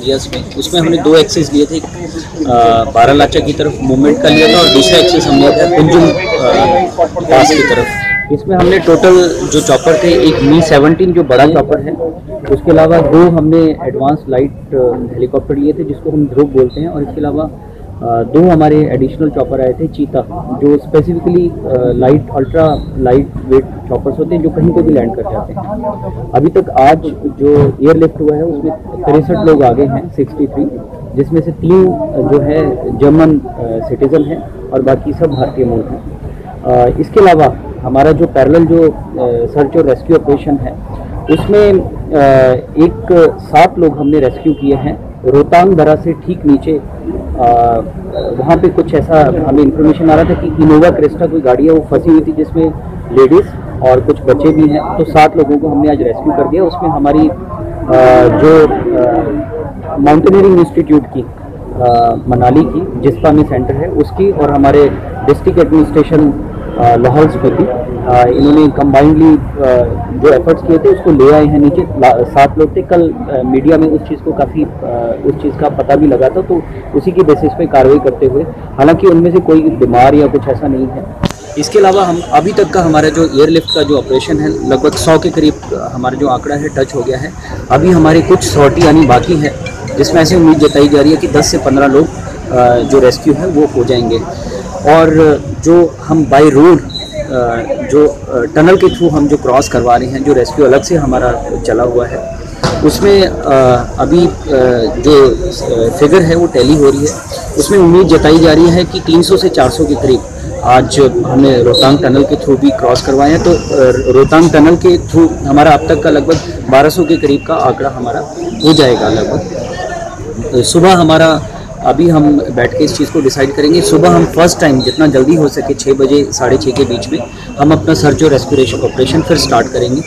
Areas में। उसमें हमने दो एक्सेस लिए थे। बारालाचा की तरफ़ मूवमेंट का लिया था और दूसरा एक्सेस हम लिया था कुंजुम पास की तरफ़। इसमें हमने टोटल जो चॉपर थे, एक मी सेवनटीन जो बड़ा चॉपर है, उसके अलावा दो हमने एडवांस लाइट हेलीकॉप्टर लिए थे, जिसको हम ध्रुव बोलते हैं, और इसके अलावा दो हमारे एडिशनल चॉपर आए थे, चीता, जो specifically light ultra light weight choppers होते हैं, जो कहीं पे भी लैंड कर जाते हैं। अभी तक आज जो एयर लिफ्ट हुआ है, उसमें तिरसठ लोग आगे हैं 63 जिसमें से तीन जो है जर्मन सिटीजन हैं और बाकी सब भारतीय मूल हैं। इसके अलावा हमारा जो पैरल जो सर्च और रेस्क्यू ऑपरेशन है, उसमें एक, सात लोग हमने रेस्क्यू किए हैं, रोहतांग दरा से ठीक नीचे वहाँ पे कुछ ऐसा हमें इन्फॉर्मेशन आ रहा था कि इनोवा क्रिस्टा कोई गाड़ी है वो फंसी हुई थी जिसमें लेडीज़ और कुछ बच्चे भी हैं तो सात लोगों को हमने आज रेस्क्यू कर दिया। उसमें हमारी अ, जो माउंटेनियरिंग इंस्टीट्यूट की अ, मनाली की जिसपा में सेंटर है उसकी और हमारे डिस्ट्रिक्ट एडमिनिस्ट्रेशन लाहौल स्पीति इन्होंने कंबाइंडली जो एफर्ट्स किए थे, उसको ले आए हैं नीचे। सात लोग थे। कल मीडिया में उस चीज़ को काफ़ी उस चीज़ का पता भी लगा था तो उसी की बेसिस पे कार्रवाई करते हुए। हालाँकि उनमें से कोई बीमार या कुछ ऐसा नहीं है। इसके अलावा हम, अभी तक का हमारा जो एयरलिफ्ट का जो ऑपरेशन है, लगभग सौ के करीब हमारा जो आंकड़ा है टच हो गया है। अभी हमारे कुछ सॉर्टी यानी बाकी है, जिसमें ऐसी उम्मीद जताई जा रही है कि 10 से 15 लोग जो रेस्क्यू है, वो हो जाएँगे। और जो हम बाई रोड जो टनल के थ्रू हम जो क्रॉस करवा रहे हैं, जो रेस्क्यू अलग से हमारा चला हुआ है, उसमें अभी जो फिगर है वो टैली हो रही है। उसमें उम्मीद जताई जा रही है कि 300 से 400 के करीब आज हमने रोहतांग टनल के थ्रू भी क्रॉस करवाए हैं तो रोहतांग टनल के थ्रू हमारा अब तक का लगभग 1200 के करीब का आंकड़ा हमारा हो जाएगा लगभग। सुबह हमारा अभी हम बैठ के इस चीज़ को डिसाइड करेंगे। सुबह हम फ़र्स्ट टाइम जितना जल्दी हो सके छः बजे, साढ़े छः के बीच में हम अपना सर्च और रेस्पिरेशन ऑपरेशन फिर स्टार्ट करेंगे।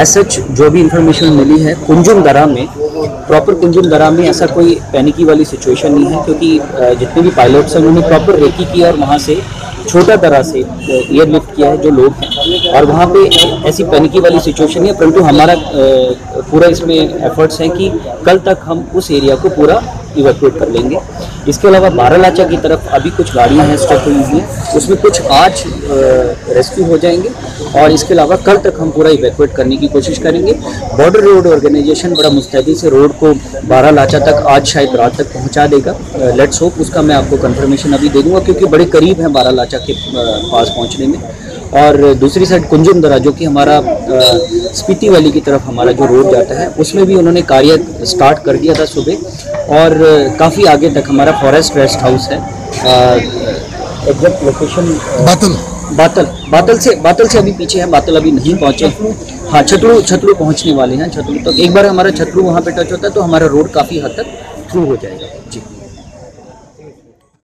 एज सच जो भी इंफॉर्मेशन मिली है, कुंजुम दरा में प्रॉपर कुंजुम दरा में ऐसा कोई पैनिकी वाली सिचुएशन नहीं है, क्योंकि जितने भी पायलट्स हैं, उन्होंने प्रॉपर रेकी किया और वहाँ से छोटा तरह से एयर लिफ्ट किया है, जो लोग हैं। और वहाँ पे ऐसी पैनिकी वाली सिचुएशन है, परंतु हमारा पूरा इसमें एफर्ट्स हैं कि कल तक हम उस एरिया को पूरा इवैक्यूएट कर लेंगे। इसके अलावा बारालाचा की तरफ़ अभी कुछ गाड़ियाँ हैं स्टक हुई हुई हैं, उसमें कुछ आज रेस्क्यू हो जाएँगे और इसके अलावा कल तक हम पूरा इवैक्यूएट करने की कोशिश करेंगे। बॉर्डर रोड ऑर्गेनाइजेशन बड़ा मुस्तैदी से रोड को बारालाचा तक आज शायद रात तक पहुँचा देगा। लेट्स होप उसका मैं आपको कन्फर्मेशन अभी दे दूँगा, क्योंकि बड़े करीब हैं बारालाचा के पास पहुँचने में। और दूसरी साइड कुंजुम दरा जो कि हमारा स्पीति वैली की तरफ़ हमारा जो रोड जाता है उसमें भी उन्होंने कार्य स्टार्ट कर दिया था सुबह और काफ़ी आगे तक हमारा फॉरेस्ट रेस्ट हाउस है। Exact location Batal. बातल बातल से बातल से अभी पीछे है बातल अभी नहीं पहुँचे। हाँ छतरू छतरू पहुँचने वाले हैं छतरू तो एक बार हमारा छतरू वहाँ पर टच होता है तो हमारा रोड काफ़ी हद तक थ्रू हो जाएगा। जी।